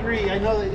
three. I know that.